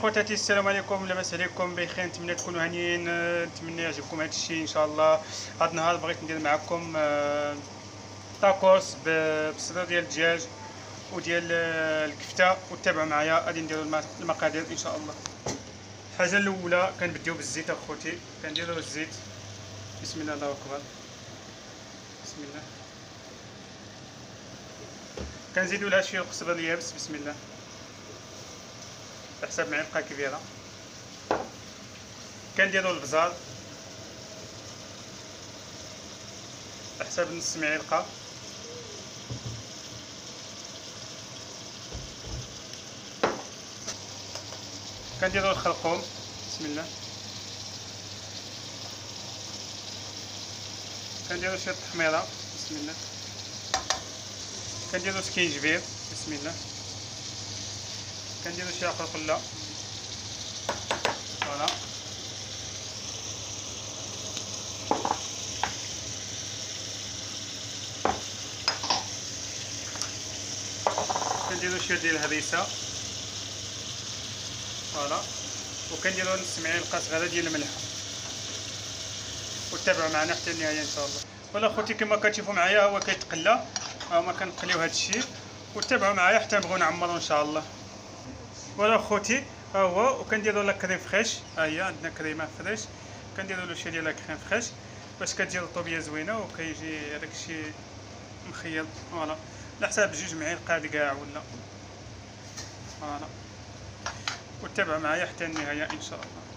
خواتاتي السلام عليكم. لاباس عليكم؟ بخير. نتمنى تكونوا هانيين. نتمنى يعجبكم هذا الشيء إن شاء الله. هذا النهار بغيت ندير معكم آه، تاكوس ب- بصدر ديال الدجاج وديال آه، الكفتة. وتابعوا معايا. غادي نديروا الم- المقادير إن شاء الله. الحاجة الأولى كنبداو بالزيت أخوتي. كنديروا الزيت. بسم الله الله أكبر. بسم الله. كنزيدوا لها شوية القزبر اليابس. بسم الله. بحسب معلقه كبيرة. كنديروا البزار. بحسب نص معلقه كنديروا الخرقوم بسم الله. كنديروا شوية التحميره بسم الله. كنديروا سكينجبير بسم الله. كنديروا شي اخر قله voilà. كنديروا شوية ديال الهريسة. voilà. وكنديروا نص معلقه صغيره ديال الملح. وتابعوا معنا حتى النهاية إن شاء الله. voilà خوتي كما كتشوفوا معايا هو كيتقلى. ها هما كنقليو هذا الشيء وتابعوا معايا حتى نبغيو نعمرو إن شاء الله. voilà خوتي ها هو وكنديروا la crème fraîche. ها هي عندنا كريمة فريش. كنديروا له شي ديال la crème fraîche. باش كتجي الطوبيه زوينة وكيجي هذاك الشيء مخير. voilà. على حساب جوج معالق كاع ولا. voilà. وتابعوا معايا حتى النهاية إن شاء الله.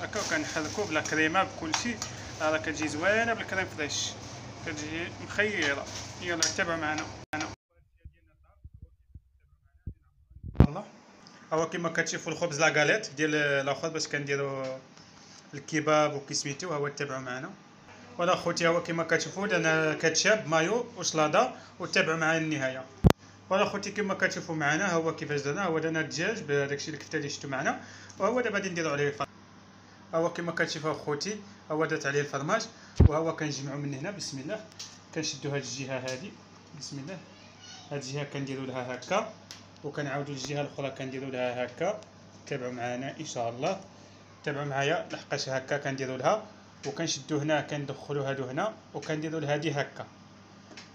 هكا كنحركو بلا كريمة بكل شيء راه كتجي زوينة بالكريم فريش. كتجي مخيرة. يلا تابعوا معنا معنا الله هو كما كتشوفوا الخبز لاكاليت ديال الآخر باش كنديروا الكباب وكي سميتو هو تابعوا معنا. ولا خوتي هو كما كتشوفوا درنا كاتشاب مايو وسلاده وتابعوا معنا النهايه ولا خوتي كما كتشوفوا معنا هو كيفاش درنا هو درنا الدجاج بهذاك الكفته اللي شفتوا معنا وهو دابا غادي نديروا عليه الفرماج. هو كما كتشوفوا خوتي هو درت عليه الفرماج وهو كنجمعوا من هنا بسم الله. كنشدوا هاد الجهة هادي بسم الله. هاد الجهة كنديروا لها هكا. وكنعاودوا الجهه الأخرى كنديروا لها هكا. تابعوا معنا إن شاء الله. تابعوا معايا لحقاش هكا كنديروا لها. وكنشدوا هنا كندخلوا هادو هنا وكنديروا لهادي هكا.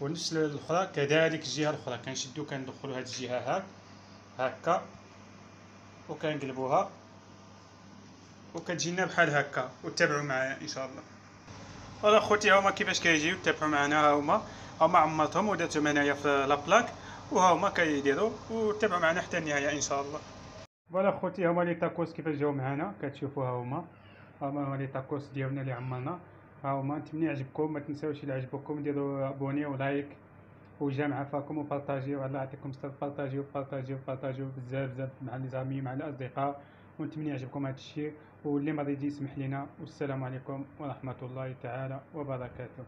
ونفس الأخرى كذلك الجهة الأخرى. كنشدوا كندخلوا هاد الجهة هاك هكا. وكنقلبوها. وكتجينا بحال هكا. وتابعوا معايا إن شاء الله. voilà خوتي هما كيفاش كيجيو؟ تابعوا معنا هما هما عمرتهم ودرتهم هنايا في la plaque وها هما كيديروا وتابعوا معنا حتى النهاية إن شاء الله. voilà خوتي هما les tacos كيفاش جاو معنا كتشوفوا ها هما. هما هما les tacos ديالنا اللي عمرنا ها هما نتمنى يعجبكم ما تنساوش إلى عجبكم ديروا abonner و like وجا عفاكم وبارطاجيو الله يعطيكم الصحة. بارطاجيو بارطاجيو بارطاجيو بزاف بزاف مع لي زامي مع الأصدقاء. ونتمنى يعجبكم هذا الشيء؟ واللي ما يسمح لنا والسلام عليكم ورحمة الله تعالى وبركاته.